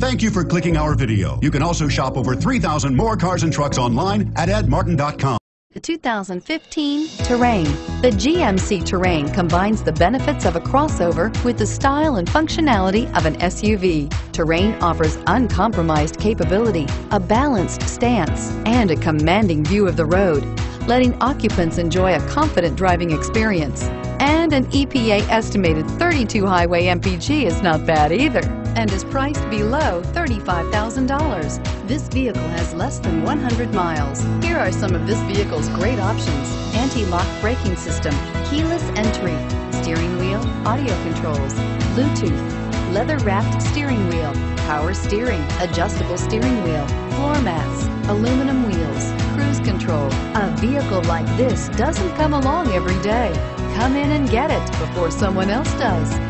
Thank you for clicking our video. You can also shop over 3,000 more cars and trucks online at edmartin.com. The 2015 Terrain. The GMC Terrain combines the benefits of a crossover with the style and functionality of an SUV. Terrain offers uncompromised capability, a balanced stance, and a commanding view of the road, letting occupants enjoy a confident driving experience. And an EPA estimated 32 highway MPG is not bad either and is priced below $35,000. This vehicle has less than 100 miles. Here are some of this vehicle's great options. Anti-lock braking system, keyless entry, steering wheel, audio controls, Bluetooth, leather-wrapped steering wheel, power steering, adjustable steering wheel, floor mats, aluminum wheels, cruise control. A vehicle like this doesn't come along every day. Come in and get it before someone else does.